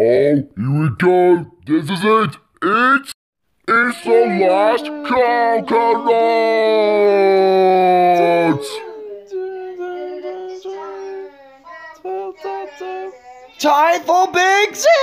Oh, here we go. This is it. It's it's the last coconut. Time for Big Sid!